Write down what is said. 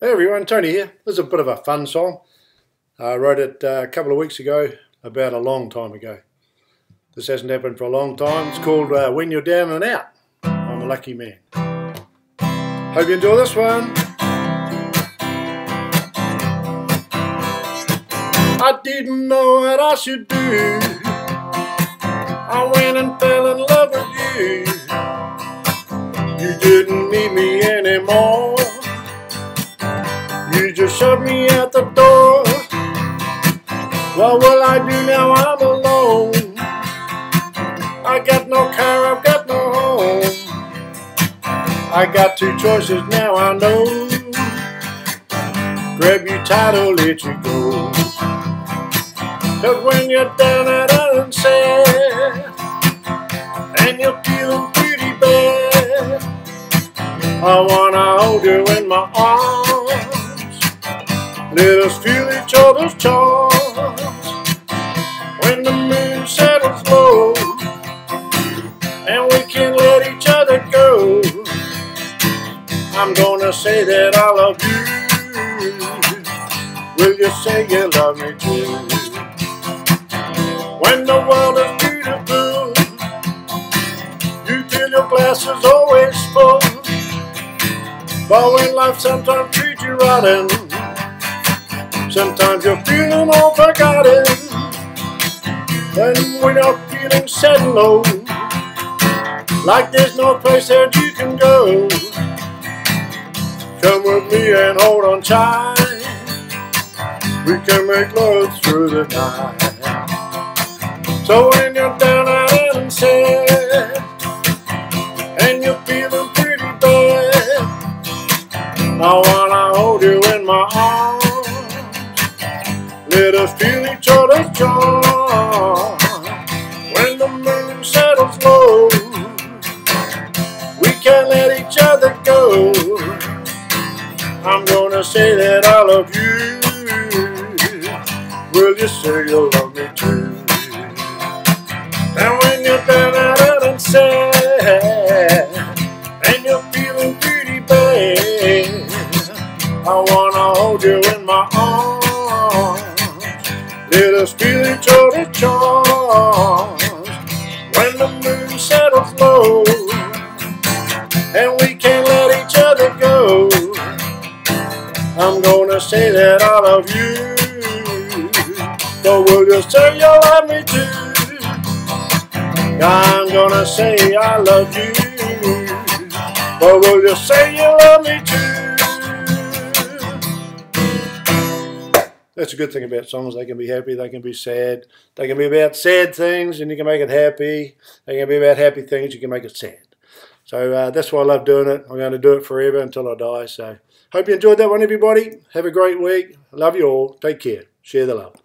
Hey everyone, Tony here. This is a bit of a fun song. I wrote it uh, a couple of weeks ago, about a long time ago. This hasn't happened for a long time. It's called uh, When You're Down and Out. I'm a lucky man. Hope you enjoy this one. I didn't know what I should do. I went and fell in love You just shoved me at the door. What will I do now I'm alone? I got no car, I've got no home. I got two choices now I know. Grab you tight or let you go. Cause when you're down and out and sad, and you're feeling pretty bad, I wanna hold you in my arms. Let us feel each other's charms when the moon settles low and we can let each other go. I'm gonna say that I love you. Will you say you love me too? When the world is beautiful, you feel your glass is always full. But when life sometimes treats you rotten, Sometimes you're feeling all forgotten. And when you're feeling sad and low, like there's no place that you can go. Come with me and hold on tight. We can make love through the night. So when you're down and sad, and you're feeling pretty bad, I wanna hold you in my arms. Feel each other's charm. When the moon settles low, we can't let each other go. I'm gonna say that I love you. Will you say you love me too? And when you're down out and sad, and you're feeling pretty bad, I wanna hold you in my arms. Let us feel each other's charms when the moon settles low and we can't let each other go. I'm gonna say that I love you, but will you say you love me too? I'm gonna say I love you, but will you say you love me too? That's a good thing about songs. They can be happy, they can be sad. They can be about sad things and you can make it happy. They can be about happy things, you can make it sad. So uh, that's why I love doing it. I'm going to do it forever until I die. So hope you enjoyed that one, everybody. Have a great week. Love you all. Take care. Share the love.